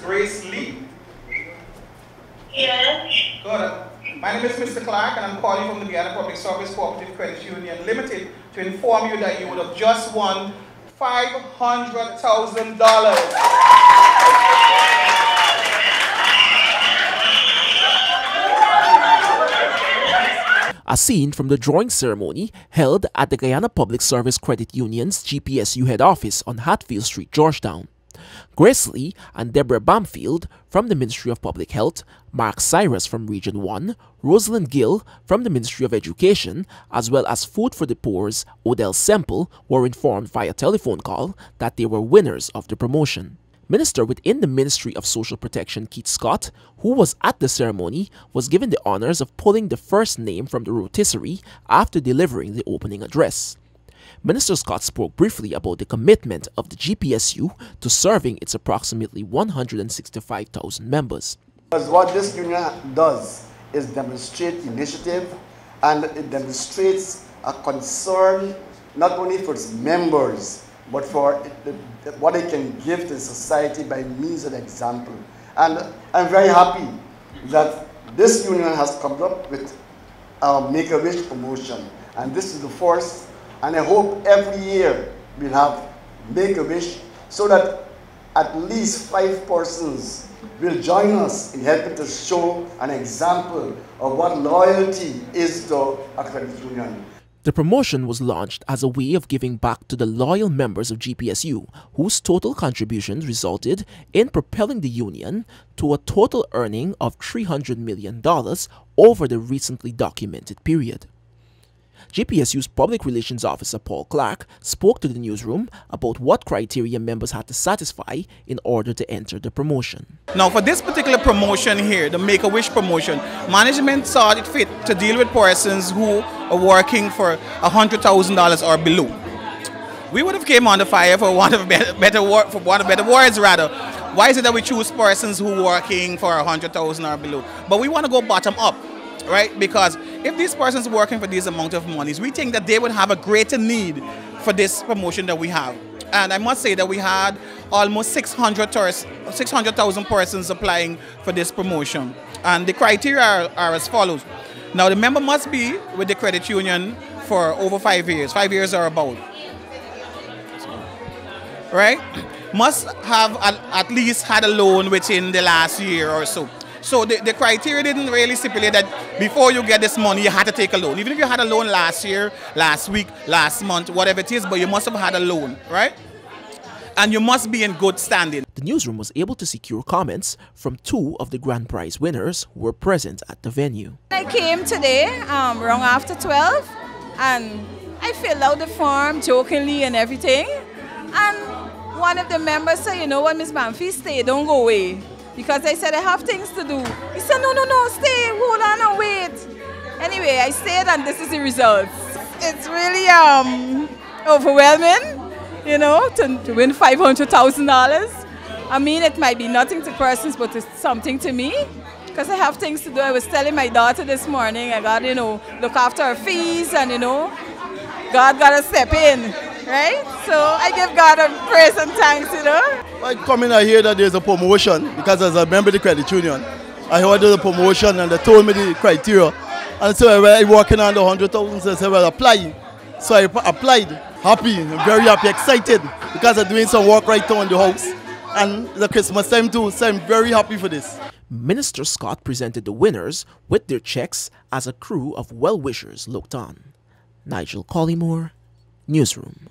Grace Lee? Yes. Good. My name is Mr. Clark, and I'm calling from the Guyana Public Service Cooperative Credit Union Limited to inform you that you would have just won $500,000. A scene from the drawing ceremony held at the Guyana Public Service Credit Union's GPSU head office on Hatfield Street, Georgetown. Grace Lee and Deborah Bamfield from the Ministry of Public Health, Mark Cyrus from Region 1, Rosalind Gill from the Ministry of Education, as well as Food for the Poor's Odell Semple were informed via telephone call that they were winners of the promotion. Minister within the Ministry of Social Protection Keith Scott, who was at the ceremony, was given the honors of pulling the first name from the rotisserie after delivering the opening address. Minister Scott spoke briefly about the commitment of the GPSU to serving its approximately 165,000 members. Because what this union does is demonstrate initiative and it demonstrates a concern not only for its members, but for what it can give to society by means of example. And I'm very happy that this union has come up with a Make-A-Wish promotion. And this is the first and I hope every year we'll have Make-A-Wish so that at least five persons will join us in helping to show an example of what loyalty is to a credit union. The promotion was launched as a way of giving back to the loyal members of GPSU, whose total contributions resulted in propelling the union to a total earning of $300 million over the recently documented period. GPSU's Public Relations Officer Paul Clark spoke to the newsroom about what criteria members had to satisfy in order to enter the promotion. Now, for this particular promotion here, the Make-A-Wish promotion, management saw it fit to deal with persons who are working for $100,000 or below. We would have came under fire for one of better, for one of better words rather. Why is it that we choose persons who are working for 100,000 or below? But we want to go bottom up right? Because if this person's working for this amount of monies, we think that they would have a greater need for this promotion that we have. And I must say that we had almost 600,000 600, persons applying for this promotion. And the criteria are, are as follows. Now, the member must be with the credit union for over five years, five years or about. Right? Must have at least had a loan within the last year or so. So the, the criteria didn't really stipulate that before you get this money, you had to take a loan. Even if you had a loan last year, last week, last month, whatever it is, but you must have had a loan, right? And you must be in good standing. The newsroom was able to secure comments from two of the grand prize winners who were present at the venue. I came today um, around after 12 and I filled out the form jokingly and everything. And one of the members said, you know what, Miss Banfi, stay, don't go away because I said I have things to do. He said, no, no, no, stay, hold on and wait. Anyway, I stayed and this is the results. It's really um, overwhelming, you know, to, to win $500,000. I mean, it might be nothing to persons, but it's something to me because I have things to do. I was telling my daughter this morning, I got, you know, look after her fees and, you know, God got to step in, right? So I give God a praise and thanks, you know. I come in, I hear that there's a promotion because as a member of the credit union, I heard there's a promotion and they told me the criteria. And so I was working on the 100,000, so I said, well, apply. So I applied, happy, very happy, excited because I'm doing some work right now in the house. And the Christmas time too, so I'm very happy for this. Minister Scott presented the winners with their checks as a crew of well-wishers looked on. Nigel Collymore, Newsroom.